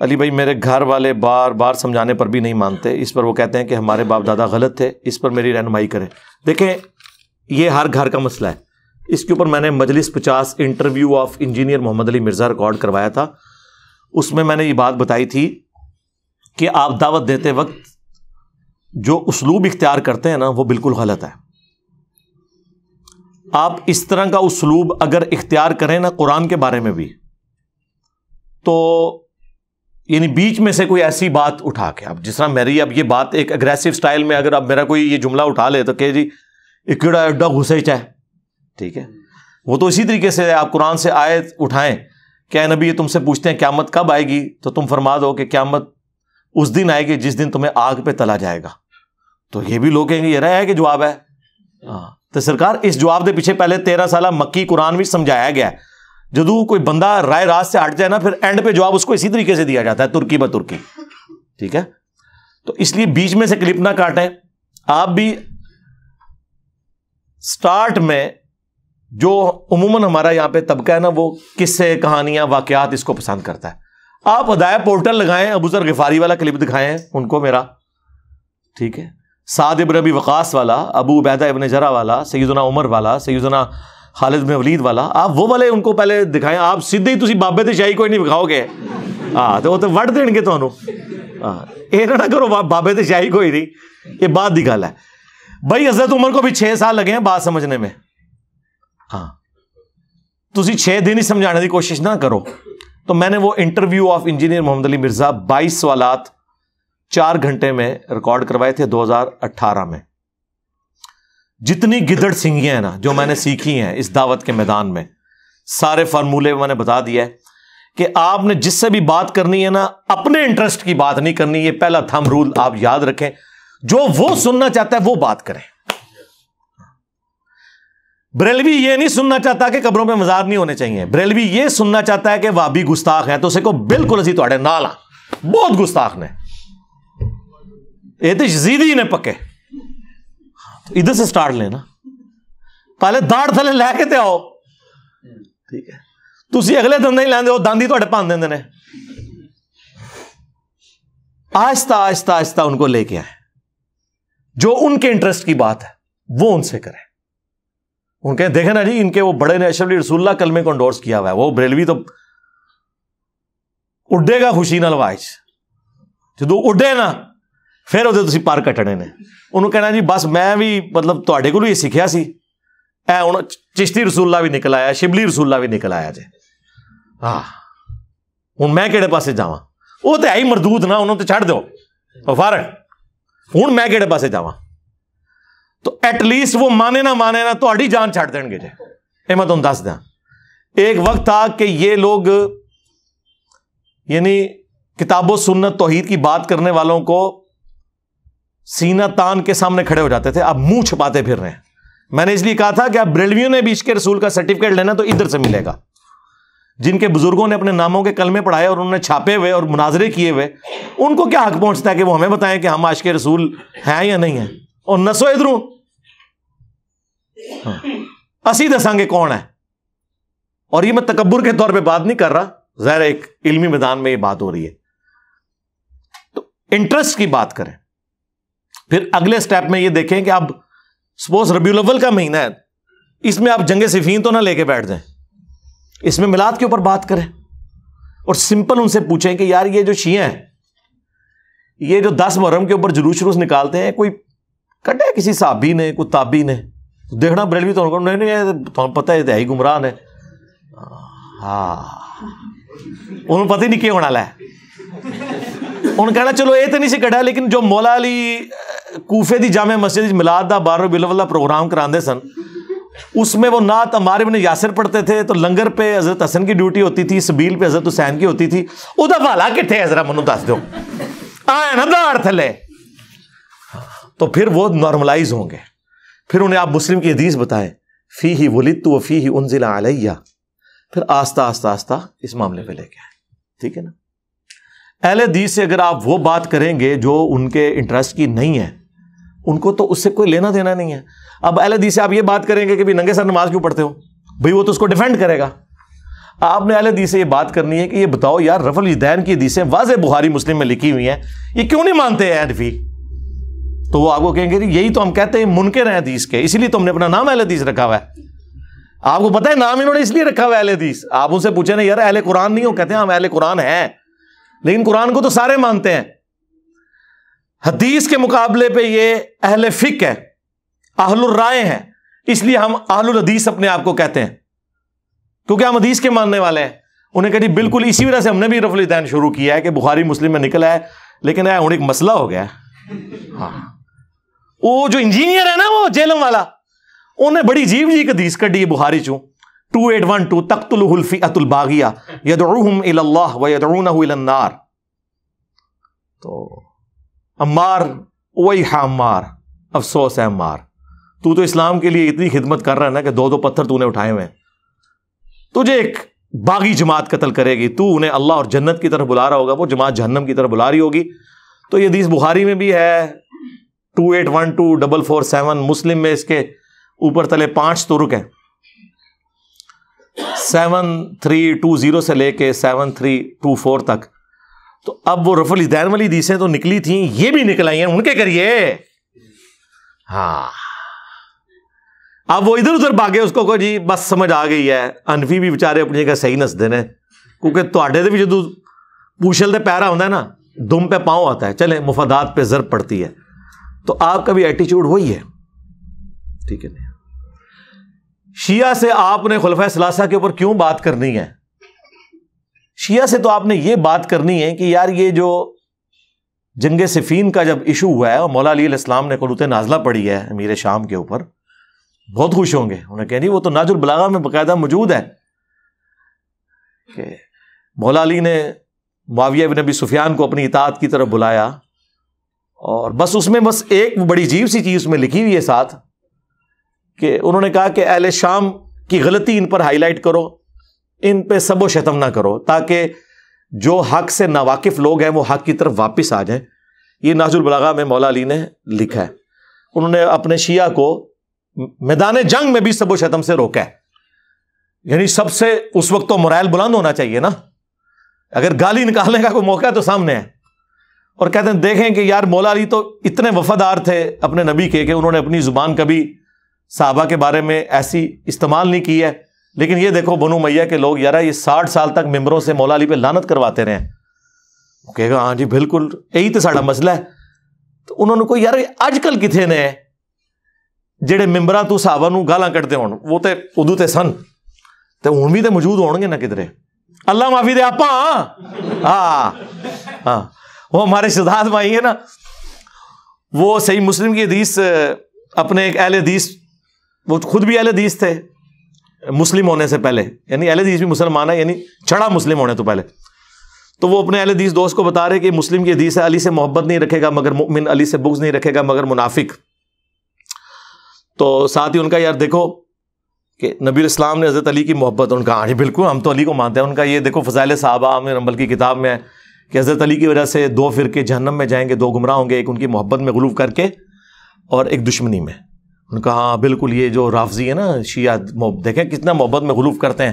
علی بھائی، میرے گھر والے بار بار سمجھانے پر بھی نہیں مانتے۔ اس پر وہ کہتے ہیں کہ ہمارے باپ دادا غلط تھے، اس پر میری رہنمائی کریں۔ دیکھیں، یہ ہر گھر کا مسئلہ ہے۔ اس کے اوپر میں نے مجلس پچاس interview of engineer Muhammad Ali Mirza record کروایا تھا۔ اس میں میں نے یہ بات بتائی تھی کہ آپ دعوت دیتے وقت جو اسلوب اختیار کرتے ہیں نا، وہ بالکل غلط ہے۔ آپ اس طرح کا اسلوب اگر اختیار کریں نا قرآن کے بارے میں بھی، تو یعنی بیچ میں سے کوئی ایسی بات اٹھا کے اب جس طرح میری اب یہ بات ایک اگریسو اسٹائل میں اگر اب میرا کوئی یہ جملہ اٹھا لے تو کہ جی کیڑا اڈا گھسے چاہے۔ ٹھیک ہے؟ وہ تو اسی طریقے سے آپ قرآن سے آئے اٹھائیں کیا نبی، یہ تم سے پوچھتے ہیں قیامت کب آئے گی؟ تو تم فرما دو کہ قیامت اس دن آئے گی جس دن تمہیں آگ پہ تلا جائے گا۔ تو یہ بھی لوگ کہیں گے، یہ رہا ہے کہ جواب ہے؟ ہاں۔ تو سرکار، اس جواب دے پیچھے پہلے تیرہ سالہ مکی قرآن بھی سمجھایا گیا ہے۔ جدو کوئی بندہ رائے راست سے ہٹ جائے نا، پھر اینڈ پہ جواب اس کو اسی طریقے سے دیا جاتا ہے، ترکی ب ترکی۔ ٹھیک ہے؟ تو اس لیے بیچ میں سے کلپ نہ کاٹیں۔ آپ بھی اسٹارٹ میں جو عموماً ہمارا یہاں پہ طبقہ ہے نا، وہ کس سے کہانیاں، واقعات اس کو پسند کرتا ہے۔ آپ ہدایہ پورٹل لگائیں، ابو ذر غفاری والا کلپ دکھائیں ان کو میرا۔ ٹھیک ہے؟ سعد ابن ابی وقاص والا، ابو عبیدہ ابن جرا والا، سیدنا عمر والا، سیدنا خالد بن ولید والا۔ آپ وہ والے ان کو پہلے دکھائیں۔ آپ سیدھے ہی تھی بابے تے شاہی کوئی نہیں دکھاؤ گے۔ ہاں تو وہ تو وٹ دیں گے تو ہاں، یہ نہ کرو بابے تے شاہی کوئی نہیں۔ یہ بات دی گل ہے۔ بھائی، حضرت عمر کو بھی چھ سال لگے ہیں بات سمجھنے میں۔ ہاں۔ تھی چھ دن ہی سمجھانے کی کوشش نہ کرو۔ تو میں نے وہ interview of engineer Muhammad Ali Mirza بائیس سوالات چار گھنٹے میں ریکارڈ کروائے تھے دو ہزار اٹھارہ میں۔ جتنی گدڑ سنگیاں ہیں نا، جو میں نے سیکھی ہیں اس دعوت کے میدان میں، سارے فارمولے میں نے بتا دیا ہے کہ آپ نے جس سے بھی بات کرنی ہے نا، اپنے انٹرسٹ کی بات نہیں کرنی، یہ پہلا تھم رول آپ یاد رکھیں۔ جو وہ سننا چاہتا ہے، وہ بات کریں۔ بریلوی یہ نہیں سننا چاہتا کہ قبروں میں مزار نہیں ہونے چاہیے۔ بریلوی یہ سننا چاہتا ہے کہ وابی گستاخ ہے تو اسے کو بالکل اسی تھوڑے نالا بہت گستاخ نے۔ یہ تو یزیدی نے پکے۔ ادھر سے اسٹارٹ لینا۔ پہلے داڑ تھلے لے کے تے آؤ۔ ٹھیک ہے۔ تھی اگلے دن نہیں لیندے ہو داندی تھوڑے پان نے۔ آہستہ آہستہ آہستہ ان کو لے کے آئے۔ جو ان کے انٹرسٹ کی بات ہے، وہ ان سے کریں ان کے دیکھیں نا جی ان کے وہ بڑے نے اشرف رسول اللہ کلمے کو انڈورس کیا ہوا ہے۔ وہ بریلوی تو اڈے گا خوشی نہ لواج جدو اڈے نا پھر وہ تھی پر کٹنے نے انہوں کہنا جی بس میں بھی مطلب تے کو یہ سیکھا سی اے ہوں چشتی رسولہ بھی نکل آیا شبلی رسولہ بھی نکل آیا جی ہاں ہوں میں کہڑے پاسے جا وہ تو ہے ہی مردوت نا انہوں تو چڑھ دو فارغ ہوں میں کہڑے پاسے جا تو ایٹ لیسٹ وہ مانے نہ مانے نہ تو جان چھڑ دیں گے جی یہ میں تم دس دیا ایک وقت تھا کہ یہ لوگ یعنی کتاب و سنت توحید کی بات کرنے والوں کو سینا تان کے سامنے کھڑے ہو جاتے تھے، اب منہ چھپاتے پھر رہے ہیں۔ میں نے اس لیے کہا تھا کہ اب بریلویوں نے بھی کے رسول کا سرٹیفکیٹ لینا تو ادھر سے ملے گا۔ جن کے بزرگوں نے اپنے ناموں کے کلمے پڑھائے اور انہوں نے چھاپے ہوئے اور مناظرے کیے ہوئے، ان کو کیا حق پہنچتا ہے کہ وہ ہمیں بتائیں کہ ہم عشق رسول ہیں یا نہیں ہیں؟ اور نسو ادھر ہاں۔ اسی دساں گے کون ہے۔ اور یہ میں تکبر کے طور پہ بات نہیں کر رہا، ظاہر ایک علمی میدان میں یہ بات ہو رہی ہے۔ تو انٹرسٹ کی بات کریں۔ پھر اگلے اسٹیپ میں یہ دیکھیں کہ اب سپوز ربیع الاول کا مہینہ ہے، اس میں آپ جنگ صفین تو نہ لے کے بیٹھ جائیں۔ اس میں میلاد کے اوپر بات کریں۔ اور سمپل ان سے پوچھیں کہ یار یہ جو شیعہ ہیں، یہ جو دس محرم کے اوپر جلوس جلوس نکالتے ہیں، کوئی کٹے کسی صحابی نے، کوئی تابی نے؟ دیکھنا بریلوی تو نہیں نہیں پتا ہے ہی گمراہ نے ہاں۔ انہوں پتہ ہی نہیں کیا ہونا ہے انہوں کہنا چلو، یہ تو نہیں سی کٹا، لیکن جو مولا علی کوفے دی جامع مسجد ملاد دا بارو بل اللہ پروگرام کراندے سن۔ اس میں وہ نعت ہمارے بن یاسر پڑھتے تھے، تو لنگر پہ حضرت حسن کی ڈیوٹی ہوتی تھی، سبیل پہ حضرت حسین کی ہوتی تھی۔ وہ والا کتنے حضرت منو دس دو آئے نا دار تھلے؟ تو پھر وہ نارملائز ہوں گے۔ پھر انہیں آپ مسلم کی حدیث بتائیں۔ فی ہی ولید تو فی ہی انزلہ علیہ۔ پھر آستہ آستہ آستہ اس معاملے پہ لے کے آئے ٹھیک ہے نا؟ اہل حدیث سے اگر آپ وہ بات کریں گے جو ان کے انٹرسٹ کی نہیں ہے ان کو تو اس سے کوئی لینا دینا نہیں ہے۔ اب اہل حدیث سے آپ یہ بات کریں گے کہ ننگے سر نماز کیوں پڑھتے ہو؟ بھائی وہ تو اس کو ڈیفینڈ کرے گا۔ آپ نے اہل حدیث سے یہ بات کرنی ہے کہ یہ بتاؤ یار رف الدین کی حدیثیں واضح بخاری مسلم میں لکھی ہوئی ہیں۔ یہ کیوں نہیں مانتے ہیں حنفی تو وہ آپ کو کہیں گے یہی تو ہم کہتے ہیں منکر ہیں حدیث کے، اسی لیے تو ہم نے اپنا نام اہل حدیث رکھا ہوا ہے۔ آپ کو پتا ہے نام انہوں نے اس لیے رکھا ہوا ہے اہل حدیث۔ آپ ان سے پوچھے نا، یار اہل قرآن نہیں ہو؟ کہتے ہیں ہم اہل قرآن ہیں۔ لیکن قرآن کو تو سارے مانتے ہیں۔ حدیث کے مقابلے پہ یہ اہل فک ہے اہل الرائے ہیں۔ اس لیے ہم اہل الحدیث اپنے آپ کو کہتے ہیں۔ کیونکہ ہم حدیث کے ماننے والے ہیں۔ انہیں کہتی جی بالکل اسی وجہ سے ہم نے بھی رف الدین شروع کیا ہے کہ بخاری مسلم میں نکلا ہے، لیکن ایک مسئلہ ہو گیا۔ ہاں۔ وہ جو انجینئر ہے نا وہ جیلم والا انہیں بڑی جیب جی حدیث کڈی بخاری چوں۔ ٹو ایٹ ون ٹو تخت الحلفی ات الباغیا یدعوہم اللہ و یدعونہ النار۔ تو امار، وہی ہے امار، افسوس ہے امار۔ تو تو اسلام کے لیے اتنی خدمت کر رہا ہے نا کہ دو دو پتھر تو نے اٹھائے ہوئے تجھے ایک باغی جماعت قتل کرے گی، تو انہیں اللہ اور جنت کی طرف بلا رہا ہوگا، وہ جماعت جہنم کی طرف بلا رہی ہوگی۔ تو یہ حدیث بخاری میں بھی ہے two eight one two double four seven Muslim میں اس کے اوپر تلے پانچ ترک ہیں۔ سیون تھری ٹو زیرو سے لے کے سیون تھری ٹو فور تک۔ تو اب وہ رف الدین والی حدیثیں تو نکلی تھیں، یہ بھی نکل آئی ہیں، ان کے کریے۔ ہاں۔ اب وہ ادھر ادھر باغے اس کو جی بس سمجھ آ گئی ہے۔ انفی بھی بےچارے اپنی جگہ صحیح نستے نے۔ کیونکہ بھی جدو پوچھل دے پیرا ہوتا ہے نا، دم پہ پاؤں آتا ہے۔ چلے مفادات پہ ضرب پڑتی ہے۔ تو آپ کا بھی ایٹیچیوڈ وہی ہے۔ ٹھیک ہے جی۔ شیعہ سے آپ نے خلفۂ ثلاثہ کے اوپر کیوں بات کرنی ہے؟ شیعہ سے تو آپ نے یہ بات کرنی ہے کہ یار یہ جو جنگ صفین کا جب ایشو ہوا ہے اور مولا علی علیہ السلام نے قلوت نازلہ پڑی ہے امیر شام کے اوپر، بہت خوش ہوں گے۔ انہیں کہ جی وہ تو ناج البلاغا میں باقاعدہ موجود ہے کہ مولا علی نے معاویہ بن نبی سفیان کو اپنی اطاعت کی طرف بلایا اور بس اس میں بس ایک بڑی عجیب سی چیز اس میں لکھی ہوئی ہے ساتھ کہ انہوں نے کہا کہ اہل شام کی غلطی ان پر ہائی لائٹ کرو۔ ان پہ سب و شتم نہ کرو تاکہ جو حق سے ناواقف لوگ ہیں وہ حق کی طرف واپس آ جائیں۔ یہ ناز البلاغا میں مولا علی نے لکھا ہے۔ انہوں نے اپنے شیعہ کو میدان جنگ میں بھی سب و شتم سے روکا ہے۔ یعنی سب سے اس وقت تو مرائل بلند ہونا چاہیے نا۔ اگر گالی نکالنے کا کوئی موقع ہے تو سامنے ہے۔ اور کہتے ہیں، دیکھیں کہ یار مولا علی تو اتنے وفادار تھے اپنے نبی کے کہ انہوں نے اپنی زبان کبھی صحابہ کے بارے میں ایسی استعمال نہیں کی ہے۔ لیکن یہ دیکھو بنو میاں کے لوگ یار یہ ساٹھ سال تک ممبروں سے مولا علی پہ لانت کرواتے رہے۔ وہ کہے گا ہاں جی بالکل، یہی تو ساڑا مسئلہ ہے۔ تو انہوں نے کوئی، یار اج کل کتنے نے جہے ممبر تو صحابہ نو گالاں کٹتے ہون، وہ تے ادو تے سن۔ تو ہوں بھی تو موجود ہون گے نا کدھر اللہ معافی دے آپ ہاں ہاں۔ وہ ہمارے شداد بھائی ہیں نا۔ وہ صحیح مسلم کی حدیث، اپنے ایک اہل حدیث، وہ خود بھی اہل حدیث تھے۔ مسلم ہونے سے پہلے یعنی اہل حدیث بھی مسلمان ہے یعنی چڑھا مسلم ہونے تو پہلے۔ تو وہ اپنے اہل حدیث دوست کو بتا رہے کہ مسلم کی حدیث ہے، علی سے محبت نہیں رکھے گا، مگر مؤمن علی سے بغض نہیں رکھے گا، مگر منافق۔ تو ساتھ ہی ان کا یار دیکھو کہ نبی اسلام نے حضرت علی کی محبت، ان کا ہاں جی بالکل، ہم تو علی کو مانتے ہیں۔ ان کا یہ دیکھو فضائل صحابہ عامر رمبل کی کتاب میں ہے کہ حضرت علی کی وجہ سے دو فرقے جہنم میں جائیں گے، دو گمراہ ہوں گے، ایک ان کی محبت میں غلوف کر کے اور ایک دشمنی میں۔ ان کا ہاں بالکل، یہ جو رافضی ہے نا، شیعہ دیکھیں کتنا محبت میں غلوف کرتے ہیں،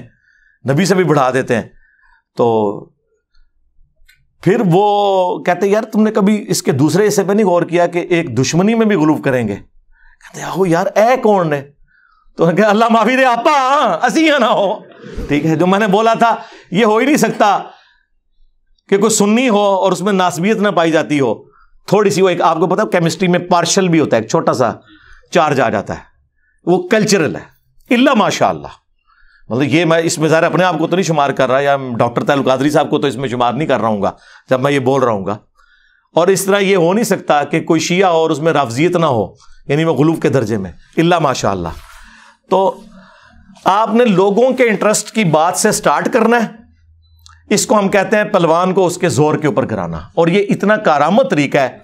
نبی سے بھی بڑھا دیتے ہیں۔ تو پھر وہ کہتے یار، تم نے کبھی اس کے دوسرے حصے پہ نہیں غور کیا کہ ایک دشمنی میں بھی غلوف کریں گے؟ کہتے آہو، یار، اے کون نے؟ تو کہ اللہ معافی دے، آپا ہاں، اسی نہ ہو۔ ٹھیک ہے، جو میں نے بولا تھا، یہ ہو ہی نہیں سکتا کہ کوئی سننی ہو اور اس میں ناسبیت نہ پائی جاتی ہو۔ تھوڑی سی وہ ایک آپ کو پتا کیمسٹری میں پارشل بھی ہوتا ہے، ایک چھوٹا سا۔ چارج آ جاتا ہے۔ وہ کلچرل ہے۔ اللہ ماشاء اللہ مطلب یہ میں اس میں ظاہر اپنے آپ کو تو نہیں شمار کر رہا، یا ڈاکٹر تعلق قادری صاحب کو تو اس میں شمار نہیں کر رہا ہوں گا، جب میں یہ بول رہا ہوں گا۔ اور اس طرح یہ ہو نہیں سکتا کہ کوئی شیعہ اور اس میں رافضیت نہ ہو یعنی وہ غلوف کے درجے میں۔ اللہ ماشاء اللہ تو آپ نے لوگوں کے انٹرسٹ کی بات سے اسٹارٹ کرنا ہے۔ اس کو ہم کہتے ہیں پلوان کو اس کے زور کے اوپر کرانا اور یہ اتنا کارآمد طریقہ ہے۔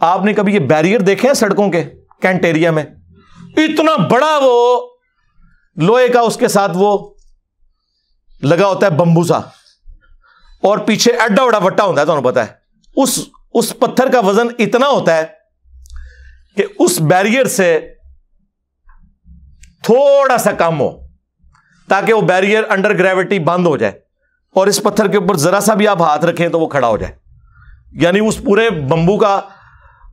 آپ نے کبھی یہ بیریئر دیکھے ہیں سڑکوں کے؟ کینٹ ایریا میں۔ اتنا بڑا وہ لوہے کا اس کے ساتھ وہ لگا ہوتا ہے بمبو سا اور پیچھے ایڈا وڈا وٹا ہوتا ہے تو پتا ہے۔ اس اس پتھر کا وزن اتنا ہوتا ہے کہ اس بیریئر سے تھوڑا سا کم ہو، تاکہ وہ بیریئر انڈر گریوٹی بند ہو جائے۔ اور اس پتھر کے اوپر ذرا سا بھی آپ ہاتھ رکھیں تو وہ کھڑا ہو جائے۔ یعنی اس پورے بمبو کا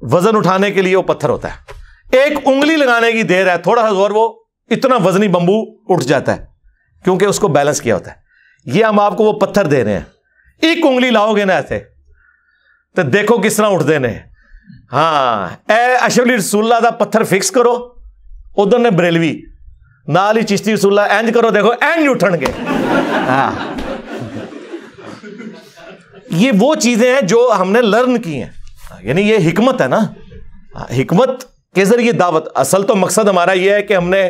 وزن اٹھانے کے لیے وہ پتھر ہوتا ہے۔ ایک انگلی لگانے کی دیر ہے، تھوڑا سا زور وہ اتنا وزنی بمبو اٹھ جاتا ہے کیونکہ اس کو بیلنس کیا ہوتا ہے۔ یہ ہم آپ کو وہ پتھر دے رہے ہیں۔ ایک انگلی لاؤ گے نا ایسے۔ تو دیکھو کس طرح اٹھ دینے ہاں اے اشف رسول اللہ دا پتھر فکس کرو۔ ادھر نے بریلوی، نال ہی چشتی رسول اللہ اینج کرو، دیکھو، اینج اٹھن گے۔ ہاں۔ یہ وہ چیزیں ہیں جو ہم نے لرن کی ہیں۔ یعنی یہ حکمت ہے نا۔ ہاں، حکمت کے ذریعے دعوت، اصل تو مقصد ہمارا یہ ہے کہ ہم نے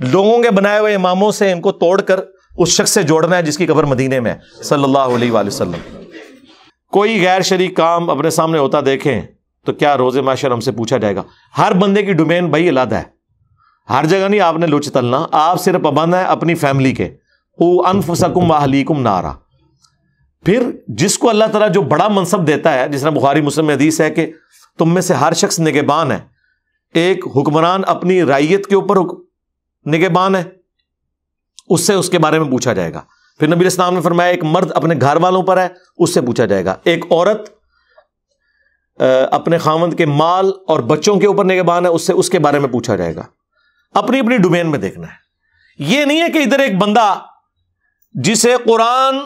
لوگوں کے بنائے ہوئے اماموں سے ان کو توڑ کر اس شخص سے جوڑنا ہے جس کی قبر مدینے میں صلی اللہ علیہ وآلہ وسلم۔ کوئی غیر شریک کام اپنے سامنے ہوتا دیکھیں تو کیا روز معاشر ہم سے پوچھا جائے گا؟ ہر بندے کی ڈومین بھائی علادہ ہے۔ ہر جگہ نہیں، آپ نے لچ تلنا۔ آپ صرف پابند ہے اپنی فیملی کے۔ او انف سکم و نارا۔ پھر جس کو اللہ تعالیٰ جو بڑا منصب دیتا ہے، جس طرح بخاری مسلم حدیث ہے کہ تم میں سے ہر شخص نگبان ہے۔ ایک حکمران اپنی رائیت کے اوپر نگبان ہے۔ اس سے اس کے بارے میں پوچھا جائے گا۔ پھر نبی اسلام نے فرمایا، ایک مرد اپنے گھر والوں پر ہے، اس سے پوچھا جائے گا۔ ایک عورت اپنے خامند کے مال اور بچوں کے اوپر نگبان ہے، اس سے اس کے بارے میں پوچھا جائے گا۔ اپنی اپنی ڈومین میں دیکھنا ہے۔ یہ نہیں ہے کہ ادھر ایک بندہ جسے قرآن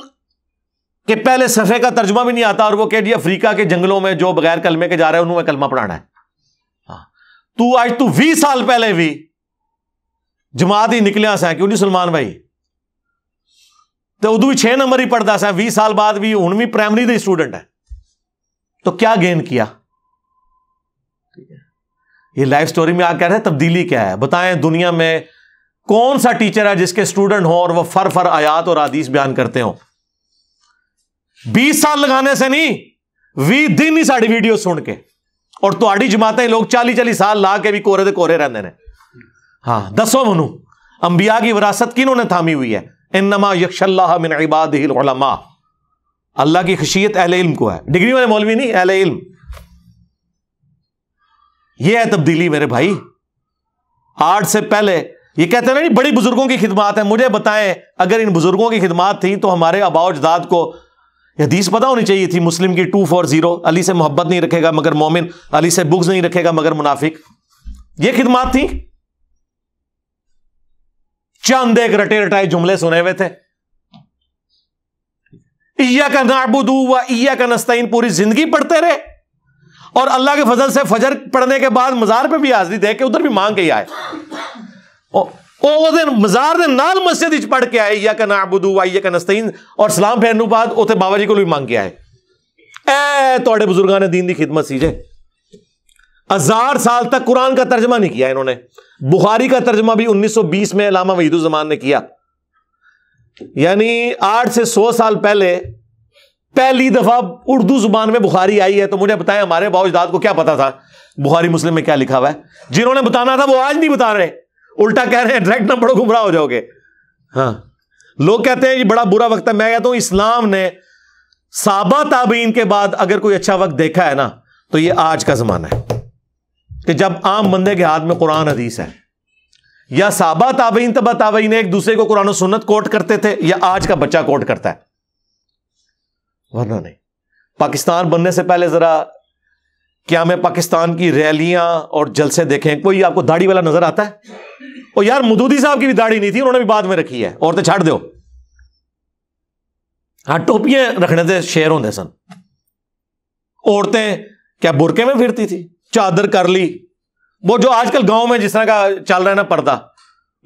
کے پہلے صفحے کا ترجمہ بھی نہیں آتا اور وہ کہ جی افریقہ کے جنگلوں میں جو بغیر کلمے کے جا رہے ہیں انہوں میں کلمہ پڑھانا ہے۔ تو آج تو وی سال پہلے بھی جماعت ہی نکلے سا کیوں نہیں سلمان بھائی تو ادو بھی چھ نمبر ہی پڑھتا سا وی سال بعد بھی ہوں بھی پرائمری دے اسٹوڈنٹ ہے تو کیا گین کیا یہ لائف سٹوری میں آ کہہ رہے تبدیلی کیا ہے بتائیں دنیا میں کون سا ٹیچر ہے جس کے اسٹوڈنٹ ہوں اور وہ فر فر آیات اور آدیش بیان کرتے ہوں بیس سال لگانے سے نہیں وی دن ہی ساری ویڈیو سن کے اور تاری جماعتیں لوگ چالی چالی سال لا کے بھی کورے دے کورے رہتے ہیں ہاں دسو منو، انبیاء کی وراثت کنہوں نے تھامی ہوئی ہے؟ انما یکش اللہ من عباد العلماء۔ اللہ کی خشیت اہل علم کو ہے۔ ڈگری والے مولوی نہیں، اہل علم۔ یہ ہے تبدیلی میرے بھائی۔ آٹھ سے پہلے، یہ کہتے ہیں نا جی، بڑی بزرگوں کی خدمات ہیں۔ مجھے بتائیں، اگر ان بزرگوں کی خدمات تھیں تو ہمارے آبا اجداد کو حدیث پتا ہونی چاہیے تھی، مسلم کی ٹو فور زیرو، علی سے محبت نہیں رکھے گا مگر مومن، علی سے بگز نہیں رکھے گا مگر منافق۔ یہ خدمات تھی چند ایک رٹے رٹائے جملے سنے ہوئے تھے۔ کا نابودو و کا نستعین، پوری زندگی پڑھتے رہے۔ اور اللہ کے فضل سے فجر پڑھنے کے بعد مزار پہ بھی حاضری دے کے ادھر بھی مانگ کے ہی آئے۔ ਉਹਦੇ مزار دے نال مسجد پڑھ کے آئے یا کا نابودو آئیے کا نستعین، اور سلام پھیرنے بعد اتنے بابا جی کو بھی مانگ کے آئے۔ اے توڑے بزرگان نے دین دی خدمت سیجے ہزار سال تک قرآن کا ترجمہ نہیں کیا انہوں نے۔ بخاری کا ترجمہ بھی انیس سو بیس میں علامہ وحید الزمان نے کیا۔ یعنی آٹھ سے سو سال پہلے، پہلی دفعہ اردو زبان میں بخاری آئی ہے تو مجھے بتائیں ہمارے باوجداد کو کیا پتا تھا بخاری مسلم میں کیا لکھا ہوا ہے۔ جنہوں نے بتانا تھا وہ آج نہیں بتا رہے۔ الٹا کہہ رہے ہیں ڈائریکٹ نہ پڑھو گمراہ ہو جاؤ گے ہاں لوگ کہتے ہیں یہ بڑا برا وقت ہے میں کہتا ہوں اسلام نے سابا تابعین کے بعد اگر کوئی اچھا وقت دیکھا ہے نا تو یہ آج کا زمانہ ہے کہ جب عام بندے کے ہاتھ میں قرآن حدیث ہے یا سابا تابعین تبا تابعین ایک دوسرے کو قرآن و سنت کوٹ کرتے تھے یا آج کا بچہ کوٹ کرتا ہے ورنہ نہیں پاکستان بننے سے پہلے ذرا کیا میں پاکستان کی ریلیاں اور جلسے دیکھیں؟ کوئی آپ کو داڑھی والا نظر آتا ہے؟ اور یار مدودی صاحب کی بھی داڑھی نہیں تھی، انہوں نے بھی بعد میں رکھی ہے۔ عورتیں چھاڑ دو ہاں ٹوپیاں رکھنے تھے شیر ہوتے سن۔ عورتیں کیا برقے میں پھرتی تھی؟ چادر کر لی۔ وہ جو آج کل گاؤں میں جس طرح کا چل رہا ہے نا پردہ،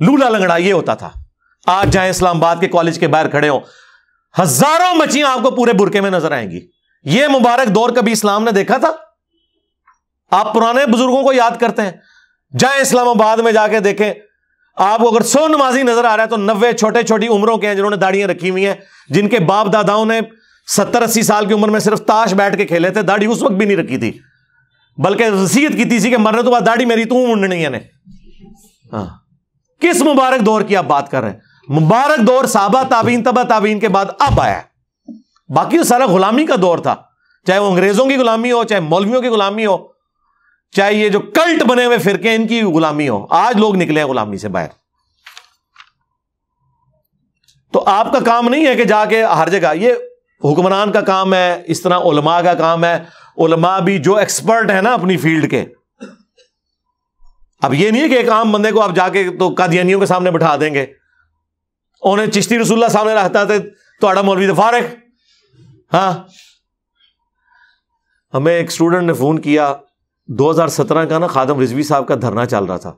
لولا لنگڑا، یہ ہوتا تھا۔ آج جائیں اسلام آباد کے کالج کے باہر کھڑے ہو ہزاروں مچھیاں آپ کو پورے برقے میں نظر آئیں گی۔ یہ مبارک دور کبھی اسلام نے دیکھا تھا؟ آپ پرانے بزرگوں کو یاد کرتے ہیں۔ جائیں اسلام آباد میں جا کے دیکھیں۔ آپ کو اگر سو نمازی نظر آ رہا ہے تو نوے چھوٹے چھوٹی عمروں کے ہیں جنہوں نے داڑیاں رکھی ہوئی ہیں۔ جن کے باپ داداؤں نے ستر اسی سال کی عمر میں صرف تاش بیٹھ کے کھیلے تھے۔ داڑھی اس وقت بھی نہیں رکھی تھی۔ بلکہ رسیت کی تھی کہ مرنے تو بعد داڑھی میری تو منڈنی ہے ہاں۔ کس مبارک دور کی آپ بات کر رہے ہیں؟ مبارک دور صحابہ تابین تبا تابین کے بعد اب آیا۔ باقی تو سارا غلامی کا دور تھا۔ چاہے وہ انگریزوں کی غلامی ہو، چاہے مولویوں کی غلامی ہو۔ چاہے یہ جو کلٹ بنے ہوئے فرقے ان کی غلامی ہو آج لوگ نکلے ہیں غلامی سے باہر۔ تو آپ کا کام نہیں ہے کہ جا کے ہر جگہ، یہ حکمران کا کام ہے، اس طرح علماء کا کام ہے۔ علماء بھی جو ایکسپرٹ ہے نا اپنی فیلڈ کے۔ اب یہ نہیں ہے کہ ایک عام بندے کو آپ جا کے تو قادیانیوں کے سامنے بٹھا دیں گے۔ انہیں چشتی رسول اللہ سامنے رہتا تھے تو آڈا مولوی فارغ۔ ہاں۔ ہمیں ایک اسٹوڈنٹ نے فون کیا۔ دو ہزار سترہ کا نا خادم رضوی صاحب کا دھرنا چل رہا تھا۔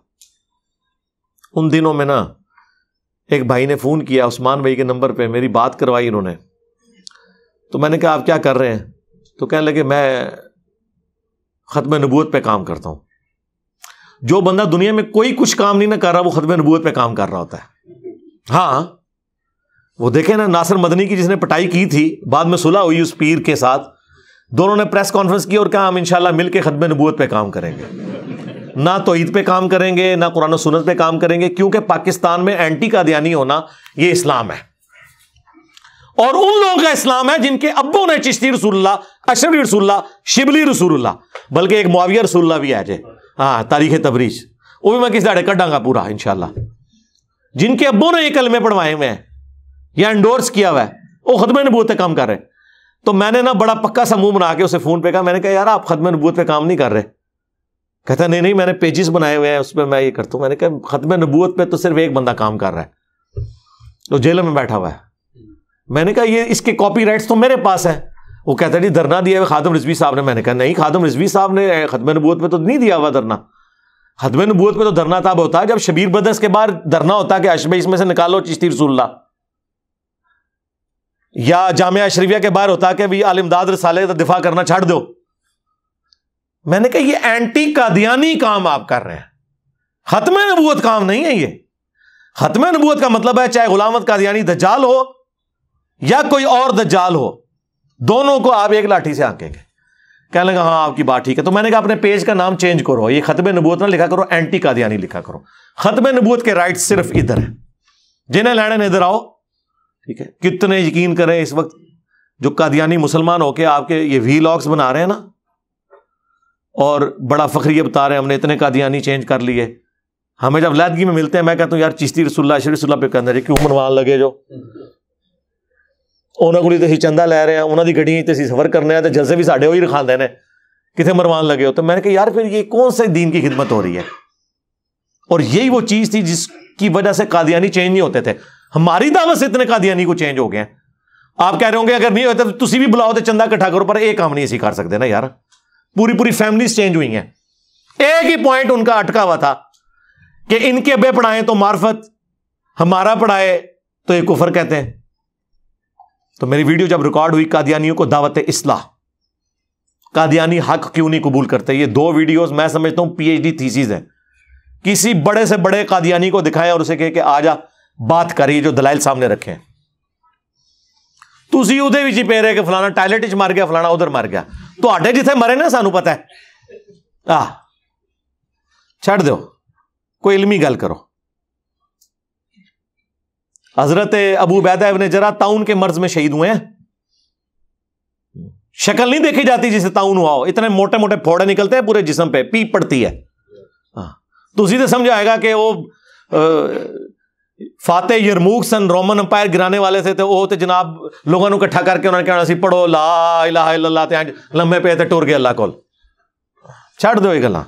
ان دنوں میں نا ایک بھائی نے فون کیا، عثمان بھائی کے نمبر پہ میری بات کروائی انہوں نے۔ تو میں نے کہا، آپ کیا کر رہے ہیں؟ تو کہنے لگے، میں ختم نبوت پہ کام کرتا ہوں۔ جو بندہ دنیا میں کوئی کچھ کام نہیں نہ کر رہا، وہ ختم نبوت پہ کام کر رہا ہوتا ہے۔ ہاں وہ دیکھیں نا، ناصر مدنی کی جس نے پٹائی کی تھی، بعد میں صلح ہوئی اس پیر کے ساتھ۔ دونوں نے پریس کانفرنس کی اور کہا ہم انشاءاللہ مل کے ختم نبوت پہ کام کریں گے۔ نہ توحید پہ کام کریں گے، نہ قرآن و سنت پہ کام کریں گے، کیونکہ پاکستان میں اینٹی کا دھیانی ہونا یہ اسلام ہے۔ اور ان لوگوں کا اسلام ہے جن کے ابو نے چشتی رسول اللہ، اشرف رسول اللہ، شبلی رسول اللہ، بلکہ ایک معاویہ رسول اللہ بھی ہے جے ہاں تاریخ تبریج وہ بھی میں کس داڑے کٹاں گا پورا، انشاءاللہ۔ جن کے ابو نے یہ کلمے پڑھوائے ہوئے ہیں یا انڈورس کیا ہوا ہے، وہ ختم نبوت پہ کام کر رہے ہیں۔ تو میں نے نا بڑا پکا سا منہ بنا کے اسے فون پہ کہا، میں نے کہا، یار، آپ ختم نبوت پہ کام نہیں کر رہے۔ کہتا، نہیں نہیں، میں نے پیجز بنائے ہوئے ہیں، اس پہ میں یہ کرتا ہوں۔ میں نے کہا، ختم نبوت پہ تو صرف ایک بندہ کام کر رہا ہے۔ تو جیل میں بیٹھا ہوا ہے۔ میں نے کہا، یہ اس کے کاپی رائٹس تو میرے پاس ہے وہ کہتا ہے جی دھرنا دیا ہوا خادم رضوی صاحب نے۔ میں نے کہا، نہیں، خادم رضوی صاحب نے ختم نبوت پہ تو نہیں دیا ہوا دھرنا۔ ختم نبوت پہ تو دھرنا تب ہوتا ہے جب شبیر بدرس کے بعد دھرنا ہوتا ہے کہ اشب اس میں سے نکالو چشتی رسول اللہ۔ یا جامعہ اشرفیہ کے باہر ہوتا کہ بھی عالم داد رسالے دفاع کرنا چھاڑ دو۔ میں نے کہا یہ اینٹی قادیانی کام آپ کر رہے ہیں۔ ختم نبوت کام نہیں ہے یہ۔ ختم نبوت کا مطلب ہے چاہے غلامت قادیانی دجال ہو یا کوئی اور دجال ہو، دونوں کو آپ ایک لاٹھی سے آنکیں گے۔ کہنے لگا ہاں آپ کی بات ٹھیک ہے۔ تو میں نے کہا اپنے پیج کا نام چینج کرو۔ یہ ختم نبوت نہ لکھا کرو اینٹی قادیانی لکھا کرو۔ ختم نبوت کے رائٹ صرف ادھر ہے جنہیں لینے ادھر آؤ ٹھیک ہے۔ کتنے یقین کریں اس وقت جو قادیانی مسلمان ہو کے آپ کے یہ وی لاگس بنا رہے ہیں نا؟ اور بڑا فخری بتا رہے ہیں ہم نے اتنے قادیانی چینج کر لیے۔ ہمیں جب لادگی میں ملتے ہیں، میں کہتا ہوں، یار، چشتی رسول اللہ شریف اللہ پہ کہنا جی، کیوں منوان لگے جو؟ انہوں کو تو چندہ لے رہے ہیں انہوں کی گڈی تو سفر کرنے ہیں تو جلسے بھی ساڈے وہی رکھا دینے کتنے مروان لگے ہو؟ تو میں نے کہا، یار، پھر یہ کون سے دین کی خدمت ہو رہی ہے؟ اور یہی وہ چیز تھی جس کی وجہ سے قادیانی چینج نہیں ہوتے تھے۔ ہماری دعوت سے اتنے قادیانی کو چینج ہو گئے آپ کہہ رہے ہوں گے، اگر نہیں ہوتا تو تسی بھی بلاؤ تو چندہ کٹھا کرو، پر ایک کام نہیں ایسی کر سکتے نا یار۔ پوری پوری فیملیز چینج ہوئی ہیں۔ ایک ہی پوائنٹ ان کا اٹکا ہوا تھا کہ ان کے ابے پڑھائے تو معرفت، ہمارا پڑھائے تو یہ کفر کہتے ہیں۔ تو میری ویڈیو جب ریکارڈ ہوئی قادیانیوں کو دعوت اصلاح۔ قادیانی حق کیوں نہیں قبول کرتے؟ یہ دو ویڈیوز میں سمجھتا ہوں پی ایچ ڈی تھیسیز ہیں۔ کسی بڑے سے بڑے قادیانی کو دکھائے اور اسے کہ آ جا بات کری جو دلائل سامنے رکھے تھی ادے بھی پی رہے کہ فلانا ٹائلٹ چ مر گیا، فلانا ادھر مر گیا۔ تو آڈے جتنے مرے نا سانو پتا ہے۔ آ چڑھ دو کوئی علمی گل کرو۔ حضرت ابو بیدہ ابن جرا تاؤن کے مرض میں شہید ہوئے ہیں۔ شکل نہیں دیکھی جاتی جسے تاؤن ہوا ہو۔ اتنے موٹے موٹے پھوڑے نکلتے ہیں، پورے جسم پہ پیپ پڑتی ہے۔ تو اسی سے سمجھ آئے گا کہ وہ فاتح یرموک سن رومن امپائر گرانے والے تھے تو وہ تو جناب لوگوں کو کٹھا کر کے انہوں نے کہنا سی پڑھو لا الہ الا اللہ تے لمبے پہ تے ٹور گئے اللہ کول چھڑ دو یہ گلاں